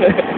Yeah.